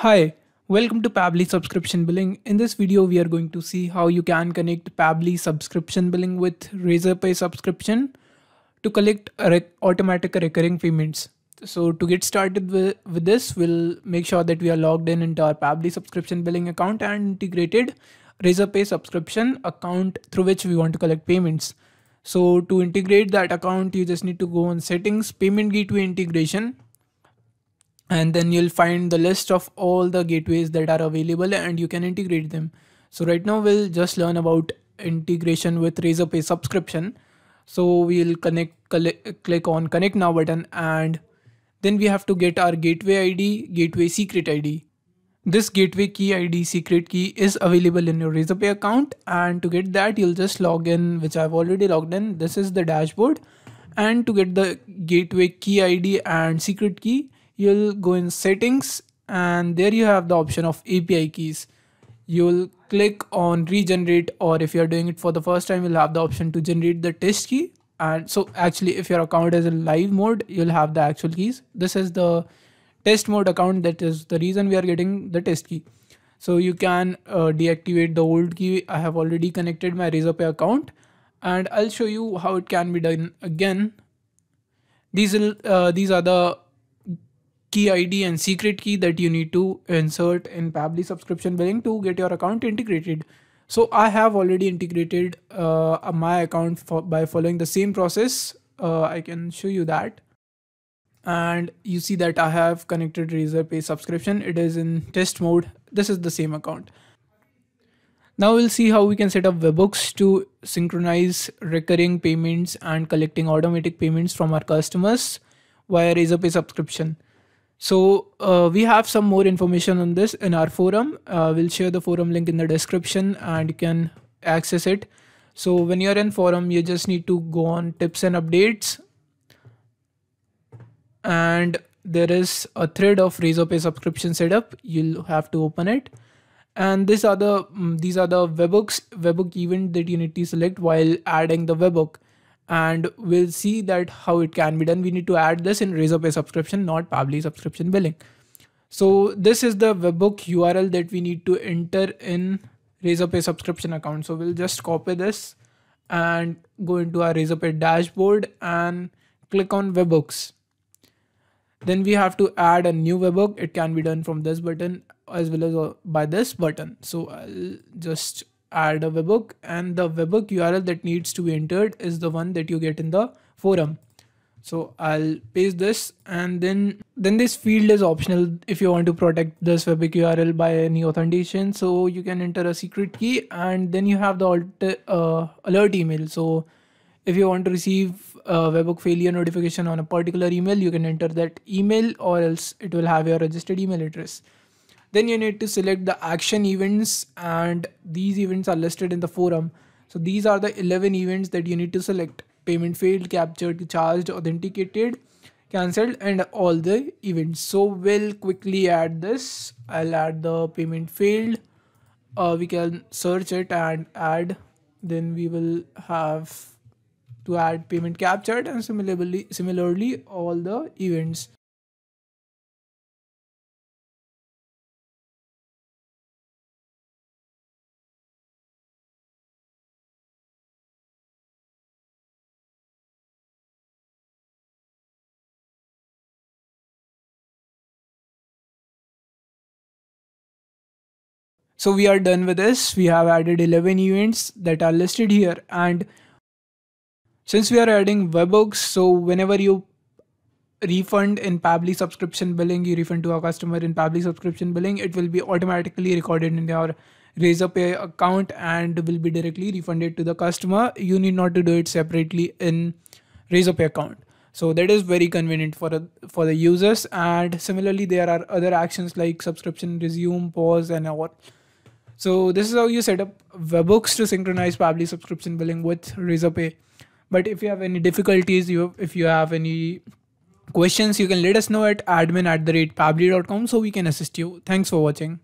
Hi, welcome to Pabbly subscription billing. In this video, we are going to see how you can connect Pabbly subscription billing with Razorpay subscription to collect rec automatic recurring payments. So to get started with, with this, we'll make sure that we are logged in into our Pabbly subscription billing account and integrated Razorpay subscription account through which we want to collect payments. So to integrate that account, you just need to go on settings, payment gateway integration, and then you'll find the list of all the gateways that are available and you can integrate them. So right now we'll just learn about integration with Razorpay subscription. So we'll connect, click on connect now button and then we have to get our gateway ID, gateway secret ID. This gateway key ID secret key is available in your Razorpay account and to get that you'll just log in which I've already logged in. This is the dashboard and to get the gateway key ID and secret key you'll go in settings and there you have the option of API keys. You'll click on regenerate or if you're doing it for the first time, you'll have the option to generate the test key. And so actually if your account is in live mode, you'll have the actual keys. This is the test mode account. That is the reason we are getting the test key. So you can uh, deactivate the old key. I have already connected my Razorpay account and I'll show you how it can be done again. These, uh, these are the key ID and secret key that you need to insert in Pabbly subscription billing to get your account integrated. So I have already integrated uh, my account for, by following the same process. Uh, I can show you that. And you see that I have connected Razorpay subscription. It is in test mode. This is the same account. Now we'll see how we can set up webhooks to synchronize recurring payments and collecting automatic payments from our customers via Razorpay subscription. So uh, we have some more information on this in our forum. Uh, we'll share the forum link in the description and you can access it. So when you're in forum, you just need to go on tips and updates. And there is a thread of Razorpay subscription setup. You'll have to open it. And these are the um, these are the webhooks webhook event that you need to select while adding the webhook and we'll see that how it can be done. We need to add this in Razorpay subscription, not Pabbly subscription billing. So this is the webhook URL that we need to enter in Razorpay subscription account. So we'll just copy this and go into our Razorpay dashboard and click on webhooks. Then we have to add a new webhook. It can be done from this button as well as uh, by this button. So I'll just add a webhook and the webhook URL that needs to be entered is the one that you get in the forum. So I'll paste this and then then this field is optional if you want to protect this webhook URL by any authentication. So you can enter a secret key and then you have the uh, alert email. So if you want to receive a webhook failure notification on a particular email, you can enter that email or else it will have your registered email address. Then you need to select the action events and these events are listed in the forum. So these are the 11 events that you need to select. Payment failed, captured, charged, authenticated, cancelled and all the events. So we'll quickly add this. I'll add the payment failed. Uh, we can search it and add. Then we will have to add payment captured and similarly similarly all the events So we are done with this. We have added 11 events that are listed here. And since we are adding webhooks, so whenever you refund in Pabbly subscription billing, you refund to a customer in Pabbly subscription billing, it will be automatically recorded in your Razorpay account and will be directly refunded to the customer. You need not to do it separately in Razorpay account. So that is very convenient for a, for the users. And similarly, there are other actions like subscription resume, pause, and all. So this is how you set up webhooks to synchronize Pabbly subscription billing with Razorpay. But if you have any difficulties, you if you have any questions, you can let us know at admin at the rate so we can assist you. Thanks for watching.